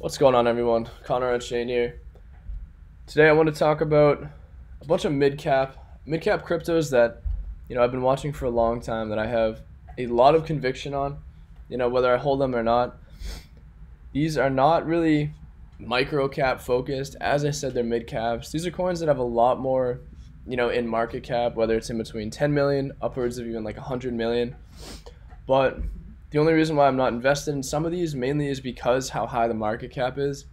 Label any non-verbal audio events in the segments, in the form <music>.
What's going on, everyone? Connor On-Chain here. Today, I want to talk about a bunch of mid cap, mid cap cryptos that you know I've been watching for a long time that I have a lot of conviction on. You know whether I hold them or not. These are not really micro cap focused. As I said, they're mid caps. These are coins that have a lot more, you know, in market cap, whether it's in between 10 million, upwards of even like 100 million. But the only reason why I'm not invested in some of these mainly is because how high the market cap is.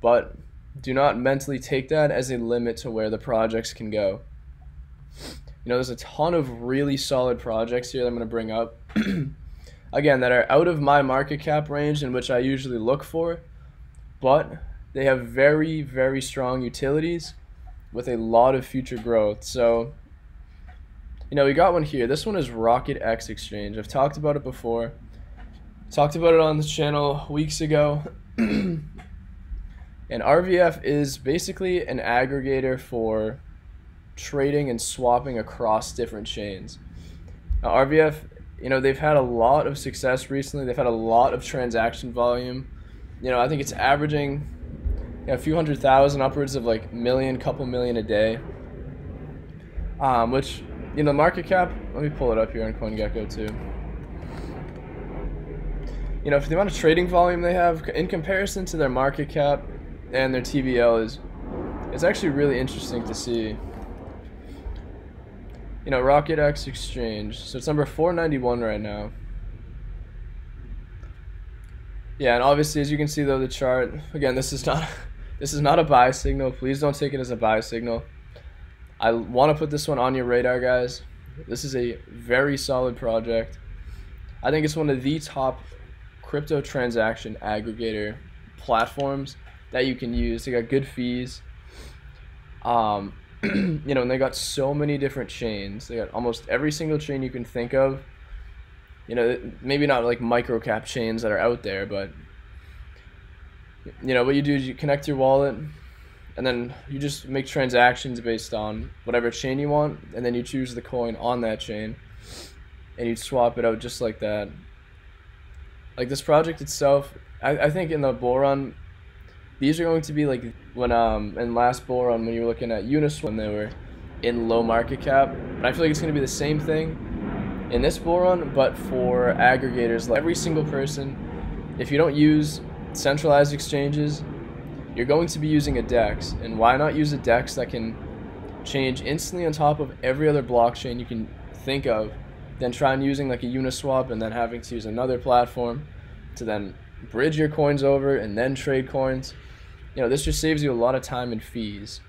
But do not mentally take that as a limit to where the projects can go. You know, there's a ton of really solid projects here that I'm going to bring up. <clears throat> Again, that are out of my market cap range in which I usually look for, but they have very, very strong utilities with a lot of future growth. So you know, we got one here. This one is RocketX Exchange. I've talked about it before. Talked about it on the channel weeks ago. <clears throat> and RVF is basically an aggregator for trading and swapping across different chains. Now, RVF, you know, they've had a lot of success recently. They've had a lot of transaction volume. You know, I think it's averaging a few hundred thousand, upwards of like million, couple million a day. Um, which you know, market cap, let me pull it up here on CoinGecko too. You know, for the amount of trading volume they have in comparison to their market cap and their TVL is it's actually really interesting to see. You know, RocketX Exchange. So it's number 491 right now. Yeah, and obviously as you can see though the chart, again, this is not <laughs> this is not a buy signal. Please don't take it as a buy signal. I want to put this one on your radar, guys. This is a very solid project. I think it's one of the top crypto transaction aggregator platforms that you can use. They got good fees. Um, <clears throat> you know, and they got so many different chains. They got almost every single chain you can think of. You know, maybe not like micro cap chains that are out there, but you know what you do is you connect your wallet and then you just make transactions based on whatever chain you want, and then you choose the coin on that chain, and you swap it out just like that. Like this project itself, I, I think in the bull run, these are going to be like when um in last bull run when you were looking at Uniswap when they were in low market cap, but I feel like it's going to be the same thing in this bull run, but for aggregators, like every single person, if you don't use centralized exchanges you're going to be using a DEX, and why not use a DEX that can change instantly on top of every other blockchain you can think of, than try and using like a Uniswap and then having to use another platform to then bridge your coins over and then trade coins. You know, this just saves you a lot of time and fees.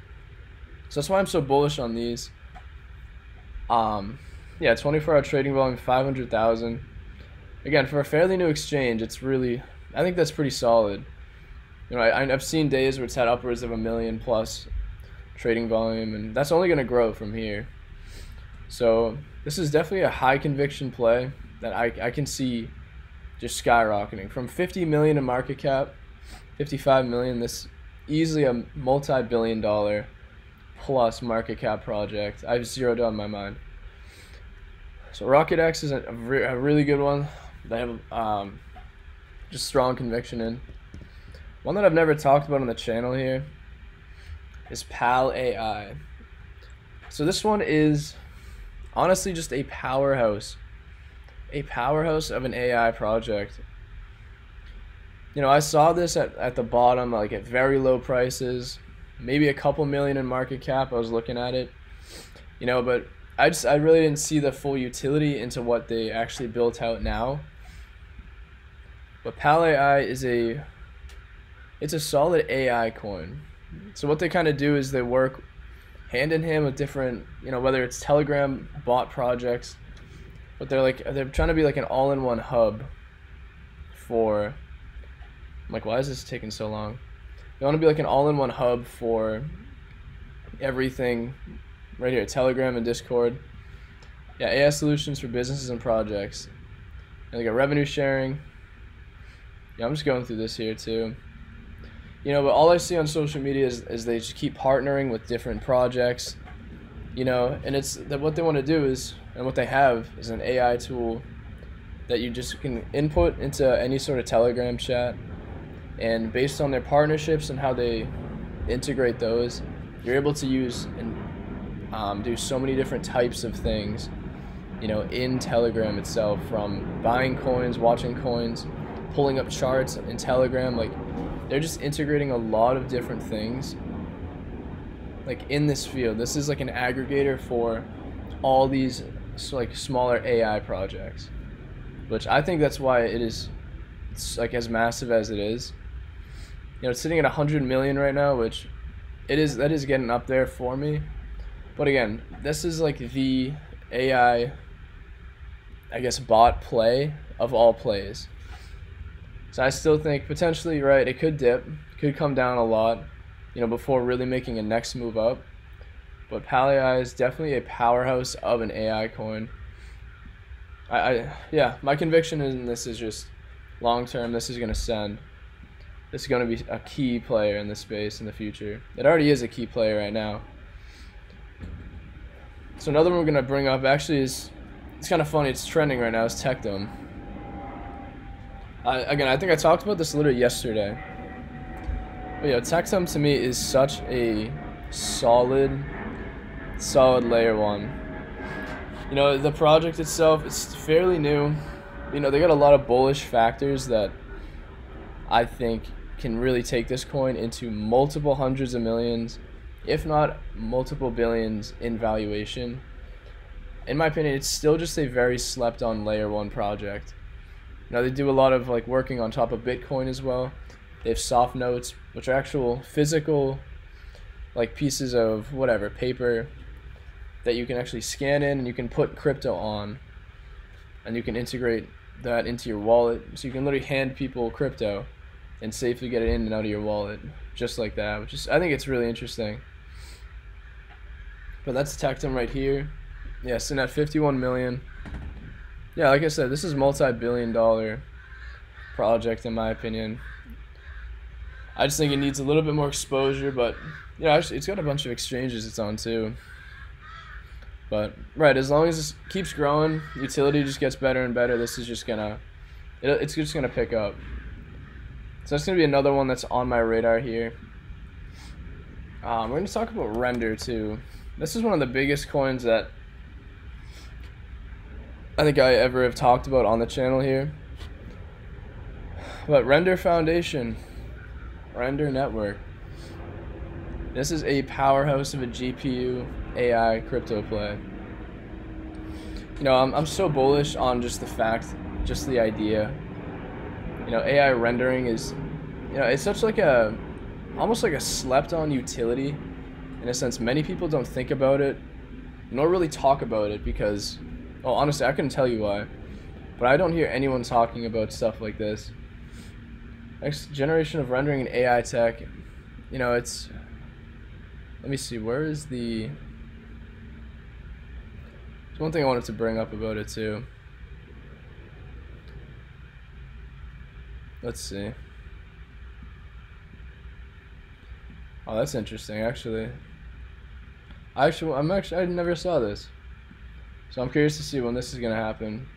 So that's why I'm so bullish on these. Um, yeah, 24 hour trading volume, 500,000. Again, for a fairly new exchange, it's really, I think that's pretty solid. You know, I, I've seen days where it's had upwards of a million plus trading volume, and that's only going to grow from here. So this is definitely a high conviction play that I, I can see just skyrocketing from 50 million in market cap, 55 million. This easily a multi-billion dollar plus market cap project. I've zeroed on my mind. So RocketX is a, re a really good one. They have um, just strong conviction in. One that I've never talked about on the channel here is PAAL AI. So this one is honestly just a powerhouse. A powerhouse of an AI project. You know, I saw this at, at the bottom, like at very low prices, maybe a couple million in market cap. I was looking at it, you know, but I just I really didn't see the full utility into what they actually built out now. But PAAL AI is a it's a solid AI coin. So what they kind of do is they work hand in hand with different, you know, whether it's Telegram bot projects, but they're like they're trying to be like an all-in-one hub for. I'm like, why is this taking so long? They want to be like an all-in-one hub for everything, right here, Telegram and Discord. Yeah, AI solutions for businesses and projects. And they got revenue sharing. Yeah, I'm just going through this here too you know, but all I see on social media is, is they just keep partnering with different projects, you know, and it's that what they want to do is, and what they have is an AI tool that you just can input into any sort of Telegram chat, and based on their partnerships and how they integrate those, you're able to use and um, do so many different types of things, you know, in Telegram itself, from buying coins, watching coins, pulling up charts in Telegram. Like, they're just integrating a lot of different things. Like in this field, this is like an aggregator for all these like smaller AI projects, which I think that's why it is it's like as massive as it is. You know, it's sitting at 100 million right now, which it is that is getting up there for me. But again, this is like the AI I guess bot play of all plays. So I still think potentially right, it could dip, could come down a lot, you know, before really making a next move up. But Paal.ai is definitely a powerhouse of an AI coin. I, I yeah, my conviction in this is just long term. This is gonna send. This is gonna be a key player in the space in the future. It already is a key player right now. So another one we're gonna bring up actually is it's kind of funny. It's trending right now. It's Tectum. I, again, I think I talked about this literally yesterday. But yeah, Tectum to me is such a solid solid layer one. You know, the project itself is fairly new. You know, they got a lot of bullish factors that I think can really take this coin into multiple hundreds of millions, if not multiple billions in valuation. In my opinion, it's still just a very slept on layer one project. Now they do a lot of like working on top of Bitcoin as well. They have SoftNotes, which are actual physical like pieces of whatever paper that you can actually scan in and you can put crypto on. And you can integrate that into your wallet. So you can literally hand people crypto and safely get it in and out of your wallet just like that which is i think it's really interesting. But that's tectum right here. Yeah sitting at 51 million yeah like i said this is a multi-billion dollar project in my opinion i just think it needs a little bit more exposure but yeah it's got a bunch of exchanges it's on too but right, as long as it keeps growing, utility just gets better and better. This is just gonna, it, it's just gonna pick up. So that's gonna be another one that's on my radar here. Um, we're gonna talk about render too. This is one of the biggest coins that I think I ever have talked about on the channel here. But Render Foundation, Render Network. This is a powerhouse of a GPU AI crypto play. You know, I'm, I'm so bullish on just the fact, just the idea. You know, AI rendering is, you know, it's such like a, almost like a slept on utility. In a sense, many people don't think about it, nor really talk about it because, well, honestly, I couldn't tell you why. But I don't hear anyone talking about stuff like this. Next generation of rendering and AI tech, you know, it's, let me see, where is the, there's one thing I wanted to bring up about it too. Let's see. Oh, that's interesting, actually. I actually, I'm actually, I never saw this. So I'm curious to see when this is going to happen.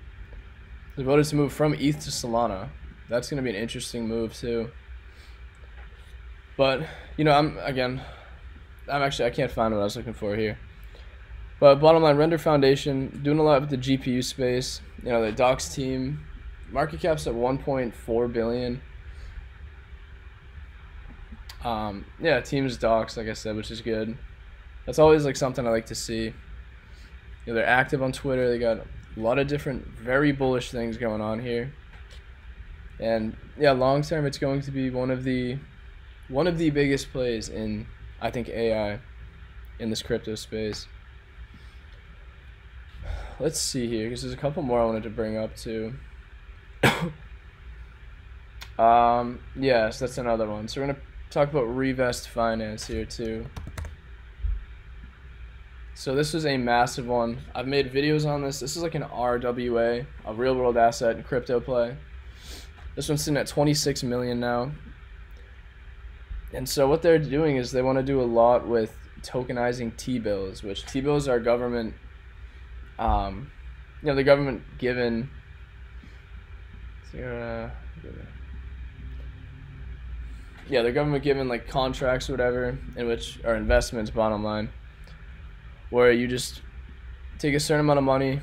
They voted to move from ETH to Solana. That's going to be an interesting move, too. But, you know, I'm, again, I'm actually, I can't find what I was looking for here. But bottom line, Render Foundation doing a lot with the GPU space. You know, the Docs team, market cap's at 1.4 billion. Um, yeah, teams Docs, like I said, which is good. That's always like something I like to see. Know, they're active on Twitter. They got a lot of different, very bullish things going on here. And yeah, long term, it's going to be one of the one of the biggest plays in I think AI in this crypto space let's see here because there's a couple more I wanted to bring up too. <coughs> um, yes, that's another one. So we're gonna talk about Revest Finance here too. So this is a massive one. I've made videos on this. This is like an RWA, a real world asset in crypto play. This one's sitting at 26 million now. And so what they're doing is they want to do a lot with tokenizing T-bills, which T-bills are government um, you know, the government given. Uh, yeah, the government given like contracts or whatever, in which are investments, bottom line, where you just take a certain amount of money,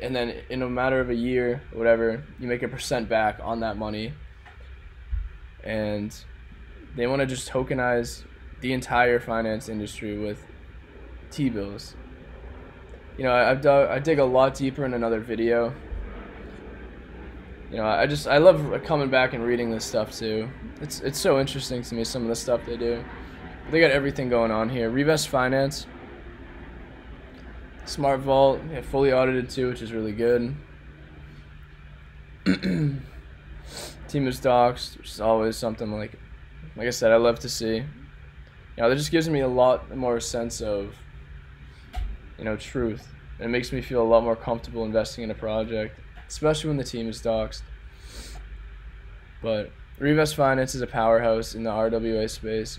and then in a matter of a year, whatever, you make a percent back on that money, and they want to just tokenize the entire finance industry with T bills. You know, I, I've dug, I dig a lot deeper in another video you know, I just I love coming back and reading this stuff too. It's it's so interesting to me some of the stuff they do. They got everything going on here. Revest Finance, Smart Vault, yeah, fully audited too, which is really good. <clears throat> Team is doxed, which is always something like, like I said, I love to see. You know, that just gives me a lot more sense of, you know, truth. And it makes me feel a lot more comfortable investing in a project especially when the team is doxed. But Revest Finance is a powerhouse in the RWA space.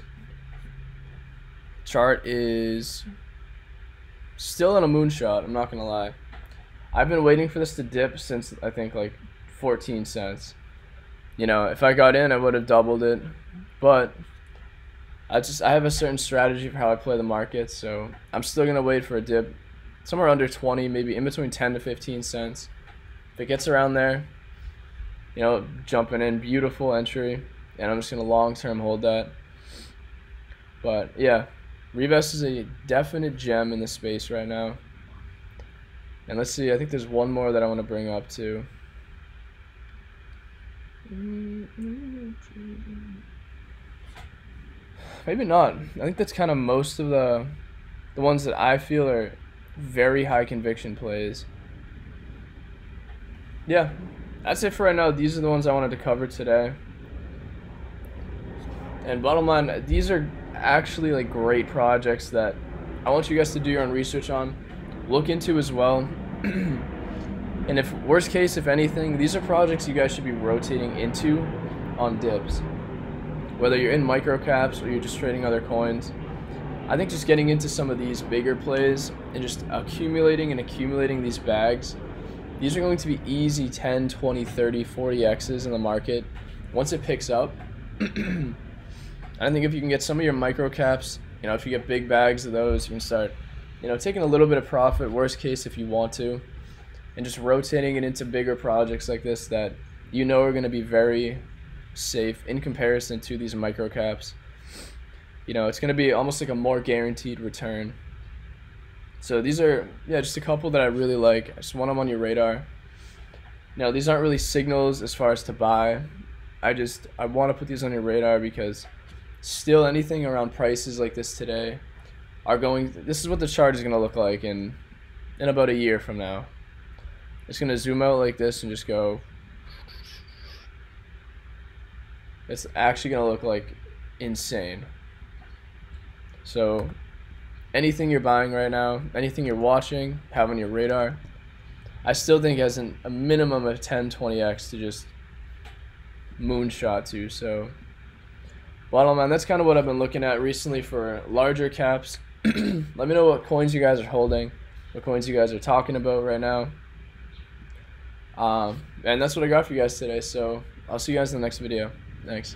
Chart is still in a moonshot, I'm not to lie. I've been waiting for this to dip since I think like 14 cents. You know, if I got in, I would have doubled it. But I just I have a certain strategy for how I play the market, so I'm still to wait for a dip somewhere under 20, maybe in between 10 to 15 cents. If it gets around there, you know, jumping in, beautiful entry, and I'm just gonna long term hold that. But yeah, Revest is a definite gem in the space right now. And let's see, I think there's one more that I want to bring up too. Maybe not. I think that's kind of most of the the ones that I feel are very high conviction plays yeah, that's it for right now. These are the ones I wanted to cover today. And bottom line, these are actually like great projects that I want you guys to do your own research on, look into as well. <clears throat> and if worst case, if anything, these are projects you guys should be rotating into on dips. Whether you're in microcaps or you're just trading other coins. I think just getting into some of these bigger plays and just accumulating and accumulating these bags these are going to be easy 10, 20, 30, 40 X's in the market once it picks up. <clears throat> I think if you can get some of your micro caps, you know, if you get big bags of those, you can start, you know, taking a little bit of profit, worst case if you want to, and just rotating it into bigger projects like this that you know are going to be very safe in comparison to these micro caps. You know, it's going to be almost like a more guaranteed return. So these are, yeah, just a couple that I really like. I just want them on your radar. Now, these aren't really signals as far as to buy. I just, I want to put these on your radar because still anything around prices like this today are going, this is what the chart is going to look like in, in about a year from now. It's going to zoom out like this and just go, it's actually going to look like insane. So anything you're buying right now, anything you're watching, have on your radar, I still think has an, a minimum of 10, 20x to just moonshot to. So, bottom line, that's kind of what I've been looking at recently for larger caps. <clears throat> Let me know what coins you guys are holding, what coins you guys are talking about right now. Um, and that's what I got for you guys today. So, I'll see you guys in the next video. Thanks.